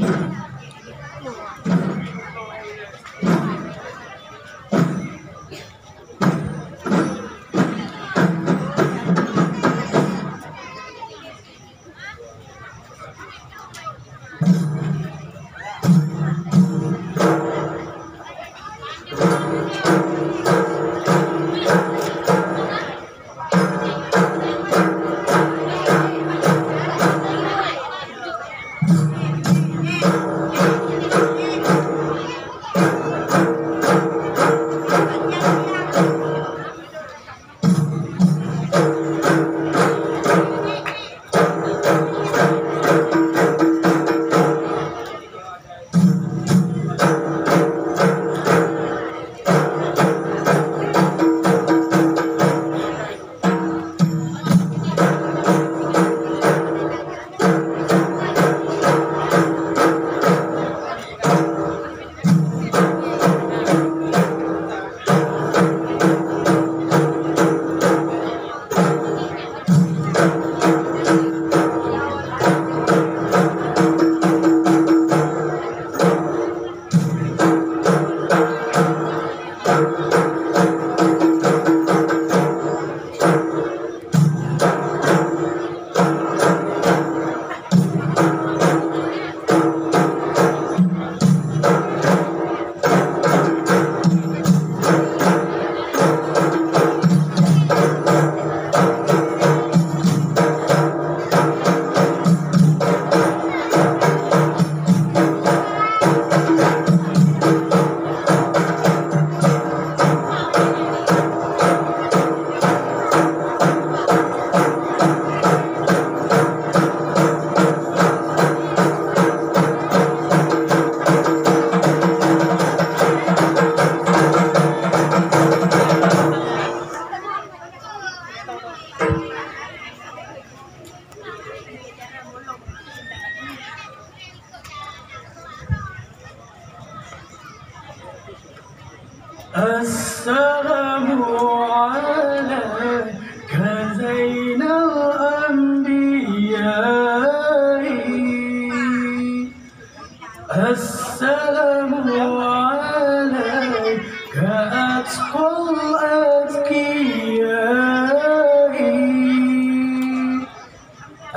السلام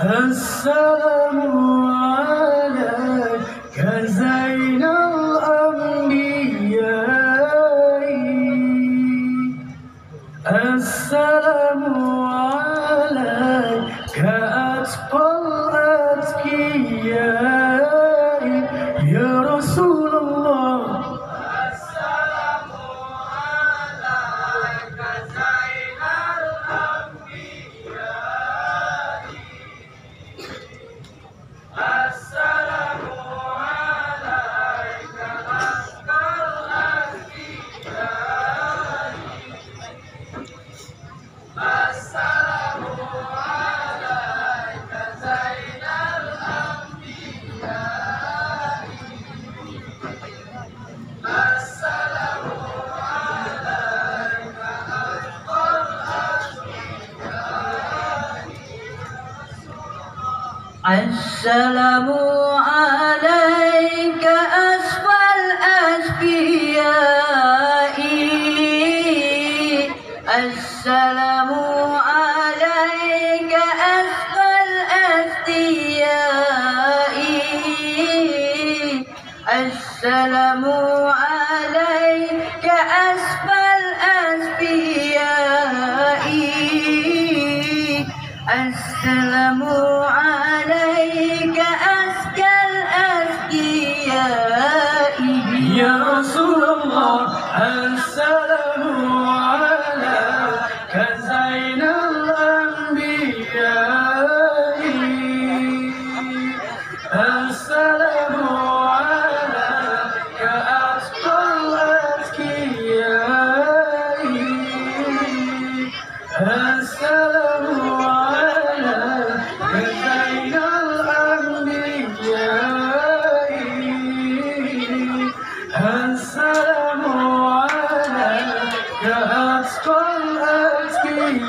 السلام السلام عليك أسفى الأسفياء السلام عليك أسفى الأسفياء السلام عليك أسفى الأسفياء السلام عليك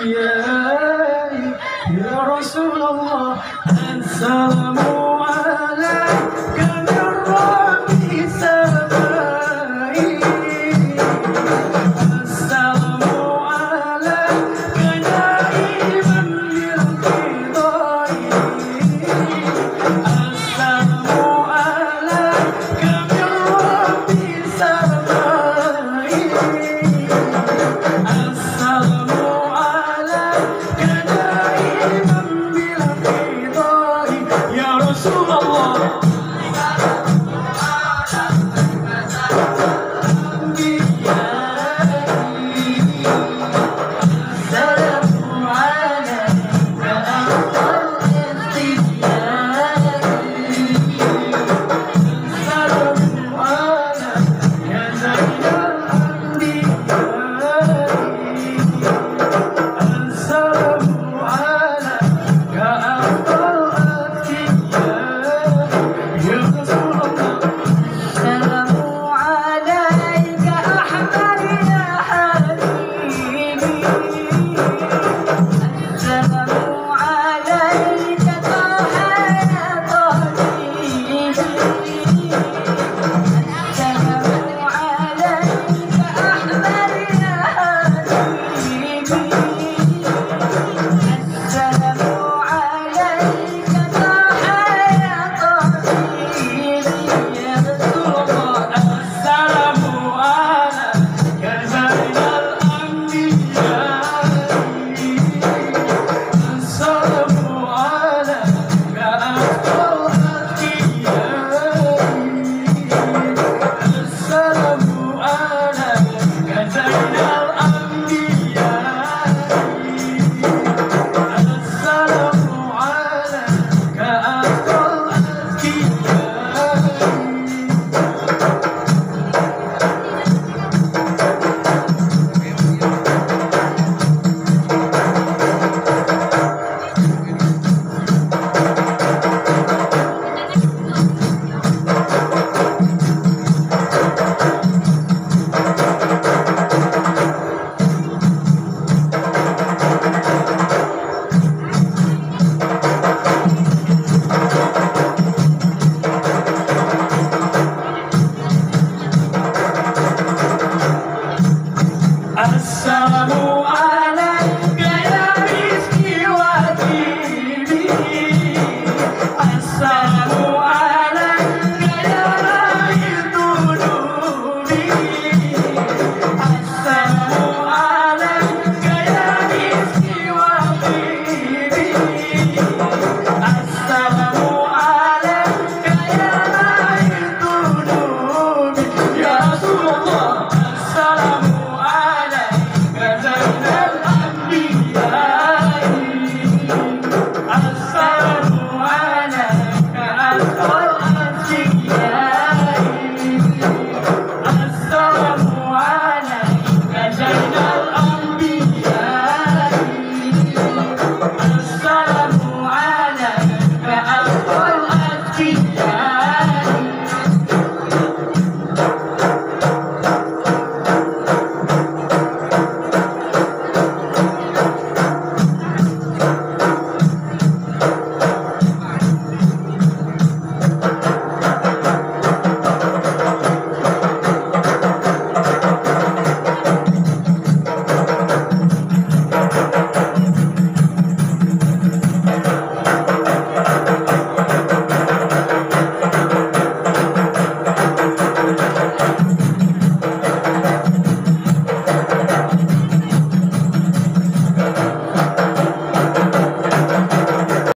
yeah.